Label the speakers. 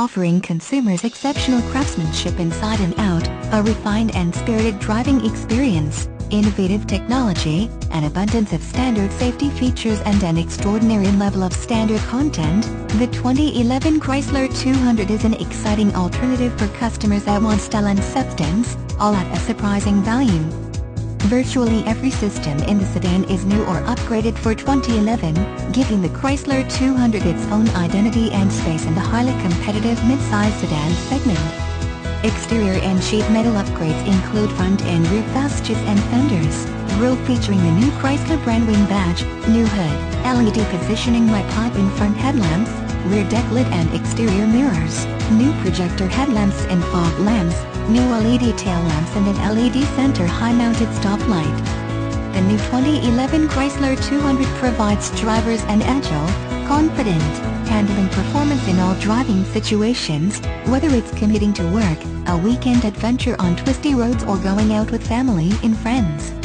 Speaker 1: offering consumers exceptional craftsmanship inside and out, a refined and spirited driving experience, innovative technology, an abundance of standard safety features and an extraordinary level of standard content, the 2011 Chrysler 200 is an exciting alternative for customers that want style and substance, all at a surprising value. Virtually every system in the sedan is new or upgraded for 2011, giving the Chrysler 200 its own identity and space in the highly competitive midsize sedan segment. Exterior and sheet metal upgrades include front and rear fascias and fenders, grille featuring the new Chrysler brand wing badge, new hood, LED positioning light pipe in front headlamps, rear deck lid and exterior mirrors, new projector headlamps and fog lamps, new LED tail lamps and an LED center high-mounted stoplight. The new 2011 Chrysler 200 provides drivers an agile, confident, handling performance in all driving situations, whether it's commuting to work, a weekend adventure on twisty roads or going out with family and friends.